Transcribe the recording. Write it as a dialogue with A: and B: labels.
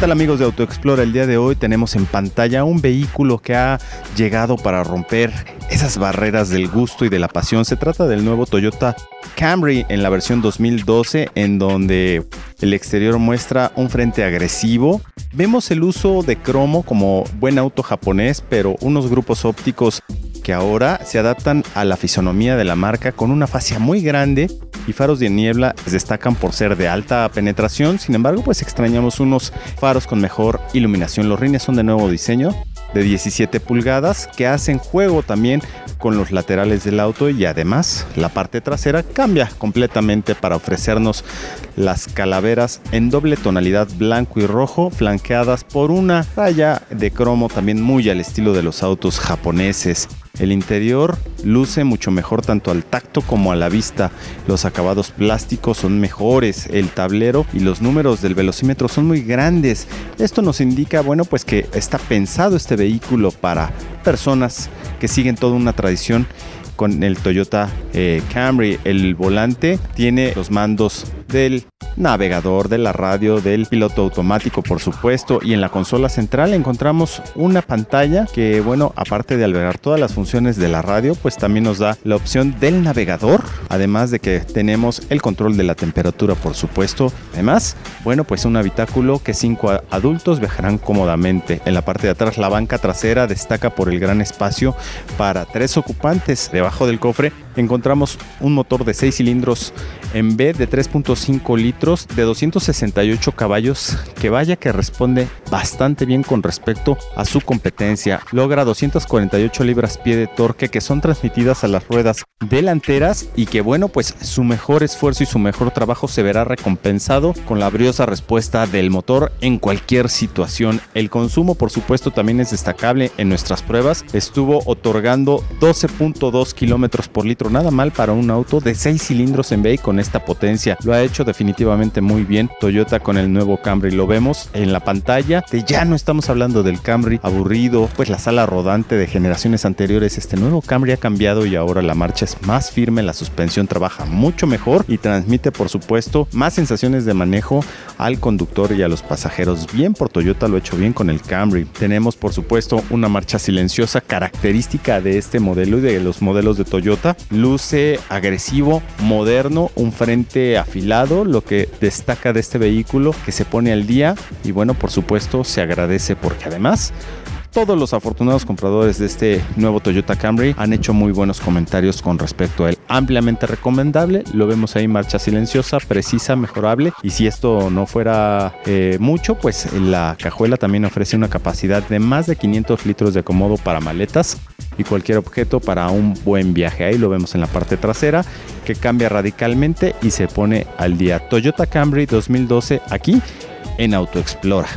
A: tal amigos de AutoExplora? El día de hoy tenemos en pantalla un vehículo que ha llegado para romper esas barreras del gusto y de la pasión. Se trata del nuevo Toyota Camry en la versión 2012 en donde el exterior muestra un frente agresivo. Vemos el uso de cromo como buen auto japonés, pero unos grupos ópticos que ahora se adaptan a la fisonomía de la marca con una fascia muy grande y faros de niebla destacan por ser de alta penetración, sin embargo pues extrañamos unos faros con mejor iluminación. Los rines son de nuevo diseño de 17 pulgadas que hacen juego también con los laterales del auto y además la parte trasera cambia completamente para ofrecernos las calaveras en doble tonalidad blanco y rojo flanqueadas por una raya de cromo también muy al estilo de los autos japoneses. El interior luce mucho mejor tanto al tacto como a la vista. Los acabados plásticos son mejores, el tablero y los números del velocímetro son muy grandes. Esto nos indica, bueno, pues que está pensado este vehículo para personas que siguen toda una tradición con el Toyota eh, Camry. El volante tiene los mandos del navegador, de la radio, del piloto automático, por supuesto. Y en la consola central encontramos una pantalla que, bueno, aparte de albergar todas las funciones de la radio, pues también nos da la opción del navegador. Además de que tenemos el control de la temperatura, por supuesto. Además, bueno, pues un habitáculo que cinco adultos viajarán cómodamente. En la parte de atrás, la banca trasera destaca por el gran espacio para tres ocupantes. Debajo del cofre encontramos un motor de 6 cilindros en B de 3.5 litros de 268 caballos que vaya que responde bastante bien con respecto a su competencia. Logra 248 libras pie de torque que son transmitidas a las ruedas delanteras y que bueno pues su mejor esfuerzo y su mejor trabajo se verá recompensado con la briosa respuesta del motor en cualquier situación. El consumo por supuesto también es destacable en nuestras pruebas. Estuvo otorgando 12.2 kilómetros por litro nada mal para un auto de 6 cilindros en B con esta potencia. Lo ha hecho definitivamente muy bien Toyota con el nuevo Camry. Lo vemos en la pantalla. Ya no estamos hablando del Camry aburrido, pues la sala rodante de generaciones anteriores. Este nuevo Camry ha cambiado y ahora la marcha es más firme, la suspensión trabaja mucho mejor y transmite por supuesto más sensaciones de manejo al conductor y a los pasajeros. Bien por Toyota lo ha hecho bien con el Camry. Tenemos por supuesto una marcha silenciosa característica de este modelo y de los modelos de Toyota luce agresivo, moderno, un frente afilado, lo que destaca de este vehículo que se pone al día y bueno, por supuesto se agradece porque además todos los afortunados compradores de este nuevo Toyota Camry han hecho muy buenos comentarios con respecto a él. Ampliamente recomendable, lo vemos ahí marcha silenciosa, precisa, mejorable. Y si esto no fuera eh, mucho, pues la cajuela también ofrece una capacidad de más de 500 litros de comodo para maletas y cualquier objeto para un buen viaje. Ahí lo vemos en la parte trasera que cambia radicalmente y se pone al día. Toyota Camry 2012 aquí en AutoExplora.